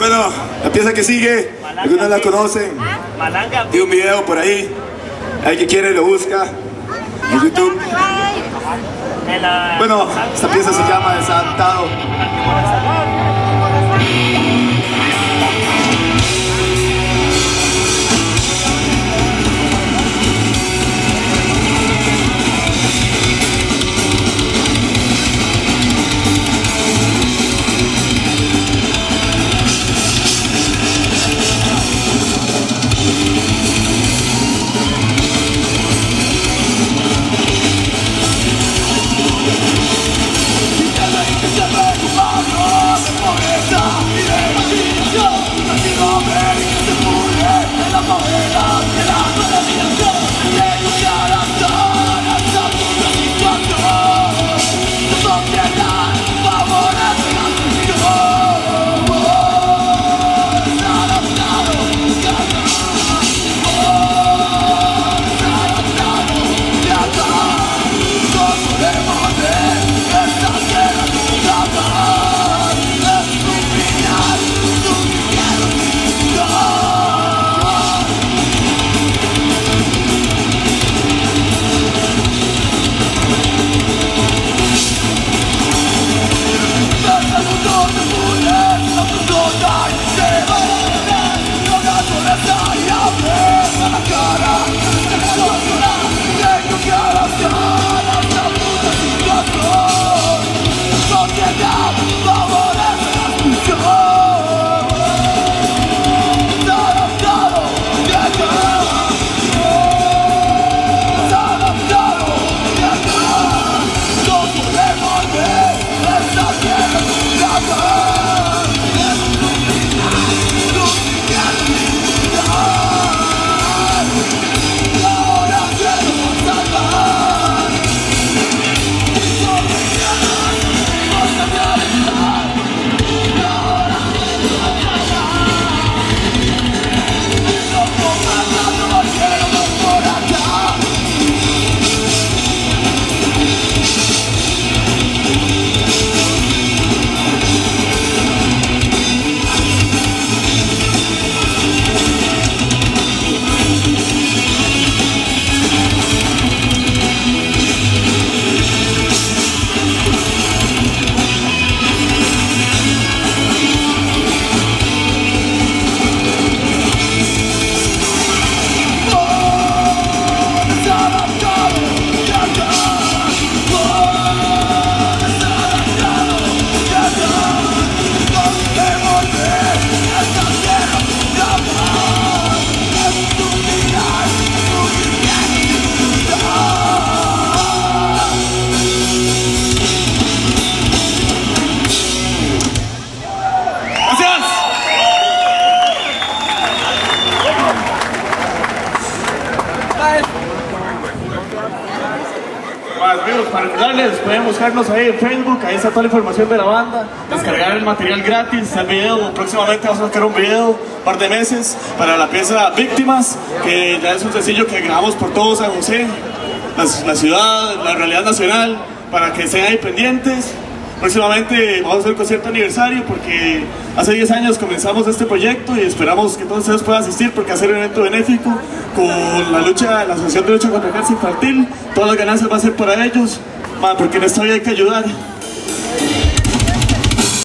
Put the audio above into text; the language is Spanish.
Bueno, la pieza que sigue, algunos la conocen. Malanga. Hay un video por ahí. Hay que quiere lo busca en YouTube. Bueno, esta pieza se llama Come! Más recordarles, pueden buscarnos ahí en Facebook, ahí está toda la información de la banda, descargar el material gratis, el video, próximamente vamos a sacar un video, un par de meses, para la pieza Víctimas, que ya es un sencillo que grabamos por todo San José, la, la ciudad, la realidad nacional, para que estén ahí pendientes. Próximamente vamos a hacer concierto aniversario porque hace 10 años comenzamos este proyecto y esperamos que todos ustedes puedan asistir porque hacer un evento benéfico con la lucha, la Asociación de Lucha contra el Cáncer Infantil, todas las ganancias van a ser para ellos, porque en vida hay que ayudar.